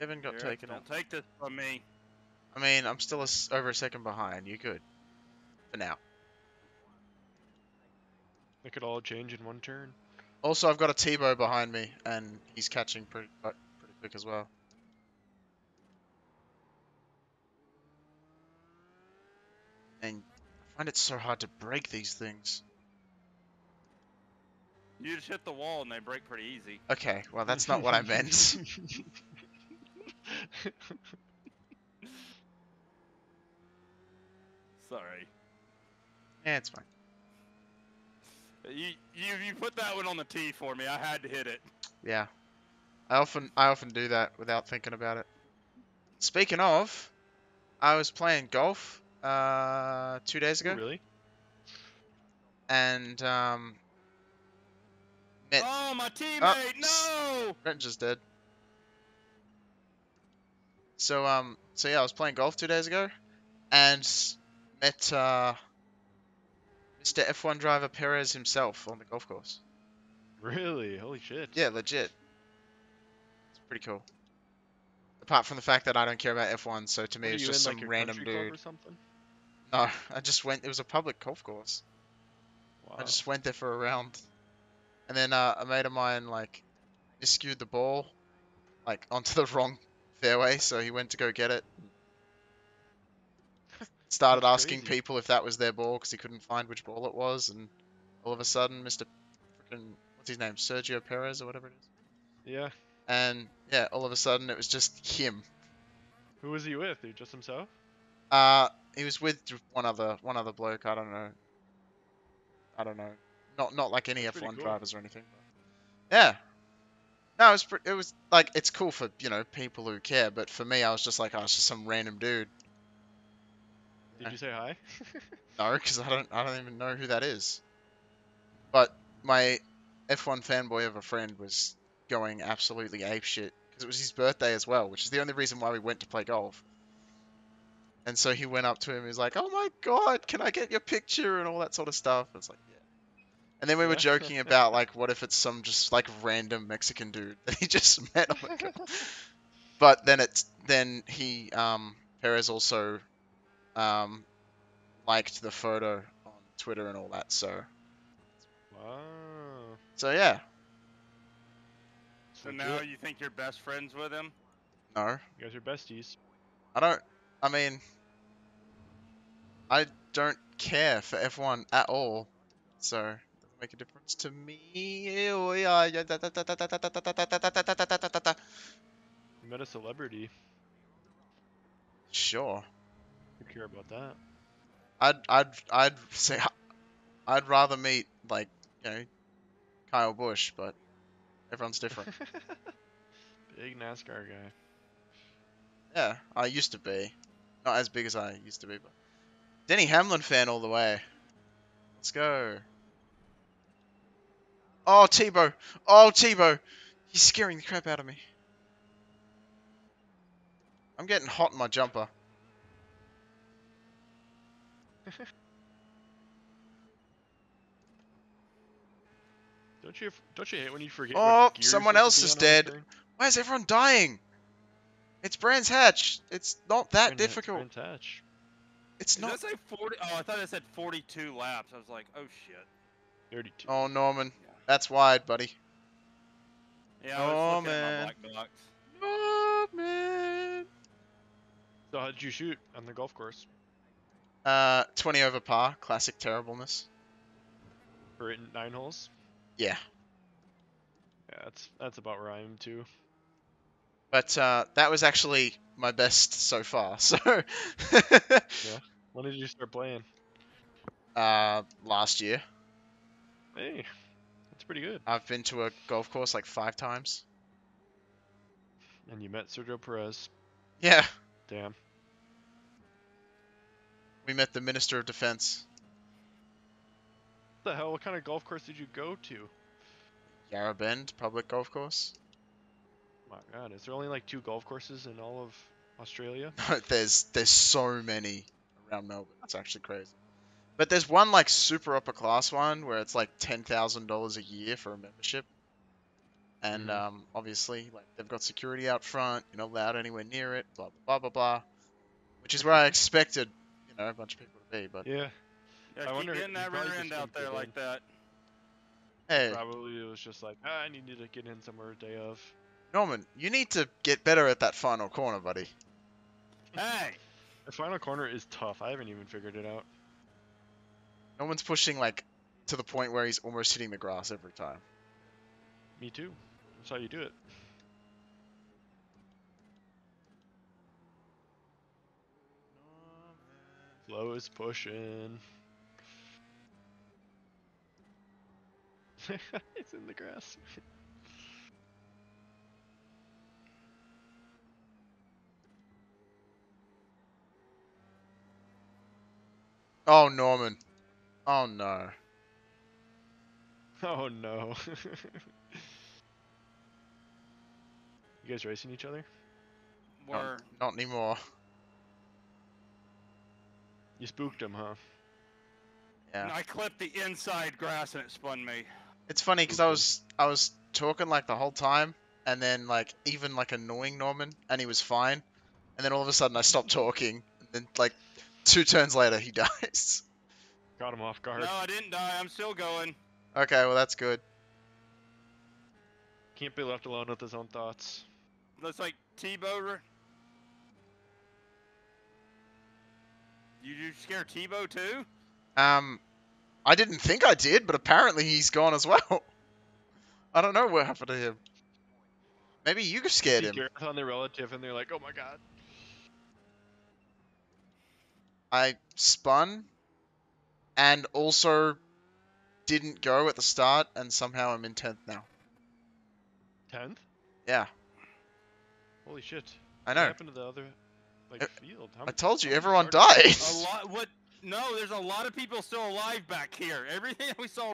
Kevin got Here, taken Don't out. take this from me. I mean, I'm still a s over a second behind. You could. For now. It could all change in one turn. Also, I've got a Tebow behind me, and he's catching pretty pretty quick as well. And I find it so hard to break these things. You just hit the wall and they break pretty easy. Okay, well that's not what I meant. Sorry. yeah, it's fine. You, you you put that one on the tee for me. I had to hit it. Yeah, I often I often do that without thinking about it. Speaking of, I was playing golf uh, two days ago, really? and um, met Oh, my teammate! no! Brent just did. So um, so yeah, I was playing golf two days ago, and met uh, Mr. F1 driver Perez himself on the golf course. Really? Holy shit. Yeah, legit. It's pretty cool. Apart from the fact that I don't care about F1, so to me it's just in, some like, random dude. or something? No, I just went. It was a public golf course. Wow. I just went there for a round, and then uh, a mate of mine like miscued the ball, like onto the wrong fairway, so he went to go get it. Started That's asking crazy. people if that was their ball because he couldn't find which ball it was, and all of a sudden, Mr. Frickin' what's his name, Sergio Perez or whatever it is, Yeah. and yeah, all of a sudden it was just him. Who was he with? Dude, just himself? Uh, he was with one other one other bloke. I don't know. I don't know. Not not like any That's F1 cool. drivers or anything. But yeah. No, it was it was like it's cool for you know people who care, but for me, I was just like, oh, it's just some random dude. Did you say hi? No, because I don't I don't even know who that is. But my F1 fanboy of a friend was going absolutely apeshit because it was his birthday as well, which is the only reason why we went to play golf. And so he went up to him. He's like, "Oh my god, can I get your picture?" and all that sort of stuff. It's like, yeah. And then we were joking about like, what if it's some just like random Mexican dude that he just met on the. But then it's then he um Perez also um liked the photo on Twitter and all that. So wow. so yeah, So So now you think you're best friends with him? no, You guys are besties. I don't. I mean, I don't care for F1 at all. So it doesn't make a difference to me. You met a celebrity. Sure. You care about that? I'd I'd I'd say I'd rather meet like you know Kyle Busch, but everyone's different. big NASCAR guy. Yeah, I used to be. Not as big as I used to be, but Denny Hamlin fan all the way. Let's go. Oh Tebow, oh Tebow, he's scaring the crap out of me. I'm getting hot in my jumper. Don't you don't you hate when you forget? Oh, what gear someone else is dead. Why is everyone dying? It's Brands Hatch. It's not that Brand Hatch- difficult. Brand Hatch. It's Did not. that say 40? Oh, I thought I said 42 laps. I was like, oh shit. 32. Oh, Norman, Yeah. That's wide, buddy. Yeah, I was Oh, man. at my black box. Norman. So how did you shoot on the golf course? Uh, 20 over par, classic terribleness. For it nine holes? Yeah, Yeah, that's that's about where I am too. but uh, that was actually my best so far. So, yeah. When did you start playing? uh, last year, Hey, that's pretty good. I've been to a golf course like five times. And you met Sergio Perez. Yeah, Damn. we met the Minister of Defense, What the hell? What kind of golf course did you go to? Yarra Bend public golf course. My God, is there only like two golf courses in all of Australia? there's there's so many around Melbourne. It's actually crazy. But there's one like super upper class one where it's like ten thousand dollars a year for a membership. and Mhm. um, obviously like they've got security out front. You're not allowed anywhere near it. Blah blah blah blah blah. Which is where I expected, you know, a bunch of people to be. But Yeah, Yeah, I keep wonder- getting he that probably rear just end out there like that. hey, probably it was just like ah, I needed to get in somewhere day of. Norman, you need to get better at that final corner, buddy. Hey, The final corner is tough. I haven't even figured it out. Norman's pushing like to the point where he's almost hitting the grass every time. Me too. That's how you do it. Flo is pushing. it's in the grass. Oh, Norman. Oh no. Oh no. you guys racing each other? we're Not anymore. You spooked him, huh? Yeah. I clipped the inside grass and it spun me. It's funny because I was I was talking like the whole time, and then like even like annoying Norman, and he was fine, and then all of a sudden I stopped talking, and then like two turns later he dies. Got him off guard. No, I didn't die. I'm still going. okay, well that's good. Can't be left alone with his own thoughts. Looks like Tebow. re- You, you scare Tebow too? Um, I didn't think I did, but apparently he's gone as well. I don't know what happened to him. Maybe you scared him. Gareth on their relative, and they're like, "Oh my god." I spun, and also didn't go at the start, and somehow I'm in tenth now. Tenth? Yeah, Holy shit. I What know. happened to the other like Uh, field? How I m- told you, everyone started? died. A lot. What? No, there's a lot of people still alive back here. Everything we saw